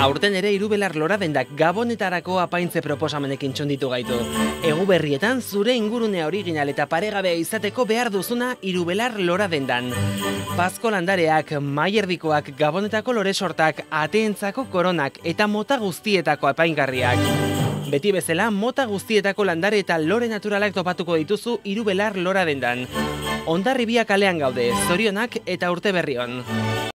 Aurten ere irubelar lora dendak gabonetarako apaintze proposamenekin txonditu gaitu. Egu berrietan zure ingurunea original eta paregabea izateko behar duzuna irubelar lora dendan. Pazko landareak, maierdikoak, gabonetako lore sortak, ateentzako koronak eta mota guztietako apaingarriak. Beti bezala, mota guztietako landare eta lore naturalak topatuko dituzu irubelar lora dendan. Ondarribia kalean gaude, zorionak eta urte berrion.